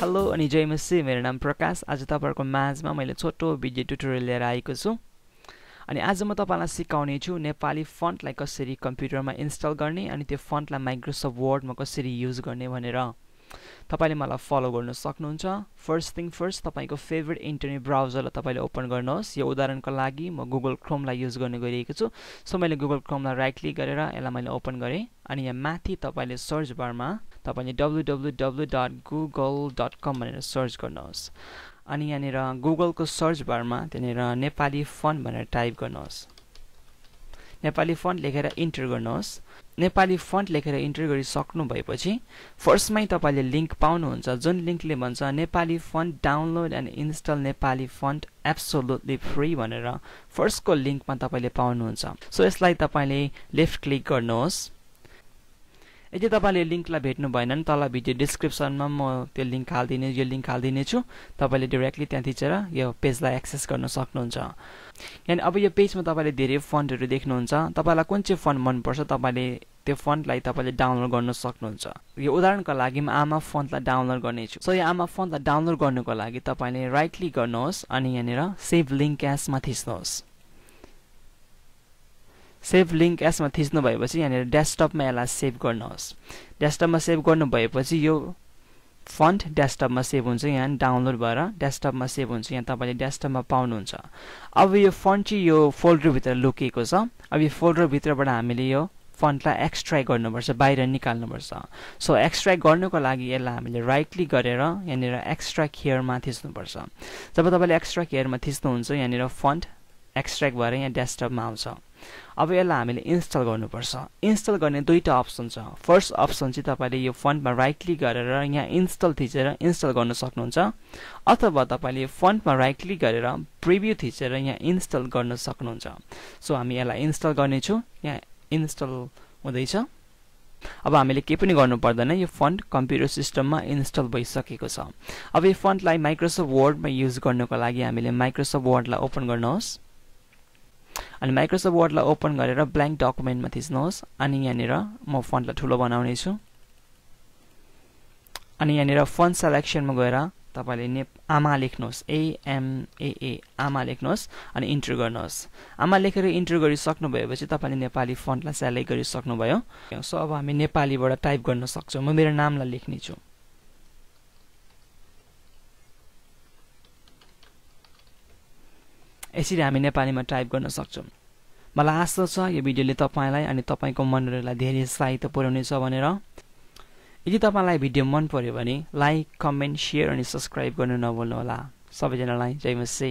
Hello अनि जय मसी मेरो नाम प्रकाश। आज तपाईँहरूको माझमा मैले छोटो भिडियो ट्युटोरियल लिएर आएको छु। अनि आज म तपाईँलाई सिकाउने छु नेपाली फन्टलाई कसरी कम्प्युटरमा इन्स्टल गर्ने अनि त्यो फन्टलाई माइक्रोसफ्ट वर्डमा कसरी युज गर्ने भनेर। तपाईँले मलाई फलो गर्नु सक्नुहुन्छ। फर्स्ट थिङ फर्स्ट तपाईँको फेभरेट इन्टरनेट ब्राउजरलाई तपाईँले ओपन गर्नुहोस्। यो उदाहरणको लागि म गुगल क्रोमलाई युज गर्ने गरिएको छु। सो मैले गुगल क्रोमलाई राइट क्लिक गरेर यसलाई मैले ओपन गरेँ। अनि यहाँ माथि तपाईँले सर्च बारमा तपाईँले W W W dot Google dot com भनेर सर्च गर्नुहोस्। अनि यहाँनिर गुगलको सर्च बारमा त्यहाँनिर नेपाली फन्ट भनेर टाइप गर्नुहोस्। नेपाली फन्ट लेखेर इन्टर गर्नुहोस्। नेपाली फन्ट लेखेर इन्टर गरिसक्नु भएपछि फर्स्टमै तपाईँले लिङ्क पाउनुहुन्छ। जुन लिङ्कले भन्छ Nepali font download and install Nepali font absolutely free भनेर फर्स्टको लिङ्कमा तपाईँले पाउनुहुन्छ। सो यसलाई तपाईँले लेफ्ट क्लिक गर्नुहोस्। यदि तपाईँले लिङ्कलाई भेट्नु भएन भने तल भिडियो डिस्क्रिप्सनमा म त्यो लिङ्क हालिदिने यो लिङ्क हालिदिनेछु। तपाईँले डिरेक्टली त्यहाँ थिचेर यो पेजलाई एक्सेस गर्न सक्नुहुन्छ। यानि अब यो पेजमा तपाईँले धेरै फन्डहरू देख्नुहुन्छ। तपाईँलाई कुन चाहिँ फन्ड मनपर्छ तपाईँले त्यो फन्टलाई तपाईँले डाउनलोड गर्न सक्नुहुन्छ। यो उदाहरणको लागि म आमा फन्टलाई डाउनलोड गर्नेछु। सो यो आमा फन्टलाई डाउनलोड गर्नुको लागि तपाईँले राइट क्लिक गर्नुहोस् अनि यहाँनिर सेभ लिङ्क एसमा थिच्नुहोस्। सेभ लिङ्क यसमा थिच्नु भएपछि यहाँनिर डेस्कटपमा यसलाई सेभ गर्नुहोस्। डेस्कटपमा सेभ गर्नु भएपछि यो फन्ट डेस्कटपमा सेभ हुन्छ यहाँ डाउनलोड भएर डेस्कटपमा सेभ हुन्छ यहाँ तपाईँले डेस्कटपमा पाउनुहुन्छ। अब यो फन्ट चाहिँ यो फोल्डरभित्र लुकिएको छ। अब यो फोल्डरभित्रबाट हामीले यो फन्टलाई एक्सट्र्याक्ट गर्नुपर्छ बाहिर निकाल्नुपर्छ। सो एक्सट्र्याक्ट गर्नुको लागि यसलाई हामीले राइट क्लिक गरेर यहाँनिर एक्सट्र्याक्ट हियरमा थिच्नुपर्छ। जब तपाईँले एक्सट्र्याक्ट हियरमा थिच्नुहुन्छ यहाँनिर फन्ट एक्सट्र्याक्ट भएर यहाँ डेस्कटपमा आउँछ। अब यसलाई हामीले इन्स्टल गर्नुपर्छ। इन्स्टल गर्ने दुईवटा अप्सन छ। फर्स्ट अप्सन चाहिँ तपाईँले यो फन्टमा राइट क्लिक गरेर यहाँ इन्स्टल थिचेर इन्स्टल गर्न सक्नुहुन्छ। अथवा तपाईँले फन्टमा राइट क्लिक गरेर प्रिभ्यू थिचेर यहाँ इन्स्टल गर्न सक्नुहुन्छ। सो हामी यसलाई इन्स्टल गर्नेछौँ। यहाँ इन्स्टल हुँदैछ। अब हामीले केही पनि गर्नु पर्दैन। यो फन्ट कम्प्युटर सिस्टममा इन्स्टल भइसकेको छ। अब यो फन्टलाई माइक्रोसफ्ट वर्डमा युज गर्नुको लागि हामीले माइक्रोसफ्ट वर्डलाई ओपन गर्नुहोस्। अनि माइक्रोसफ्ट वर्डलाई ओपन गरेर ब्ल्याङ्क डकुमेन्टमा थिच्नुहोस्। अनि यहाँनिर म फन्टलाई ठुलो बनाउने छु अनि यहाँनिर फन्ट सेलेक्सनमा गएर तपाईँले ने आमा लेख्नुहोस्। एएमएए आमा लेख्नुहोस् अनि इन्टर गर्नुहोस्। आमा लेखेर इन्टर गरिसक्नु भएपछि तपाईँले नेपाली फन्टलाई सेलेक्ट गरिसक्नुभयो। सो अब हामी नेपालीबाट टाइप गर्न सक्छौँ। म मेरो नामलाई लेख्ने यसरी हामी नेपालीमा टाइप गर्न सक्छौँ। मलाई आशा छ यो भिडियोले तपाईँलाई अनि तपाईँको मनहरूलाई धेरै सहायता पुर्याउनेछ भनेर। यदि तपाईँलाई भिडियो मन पर्यो भने लाइक कमेन्ट सेयर अनि सब्सक्राइब गर्नु नभुल्नुहोला। सबैजनालाई जय मसी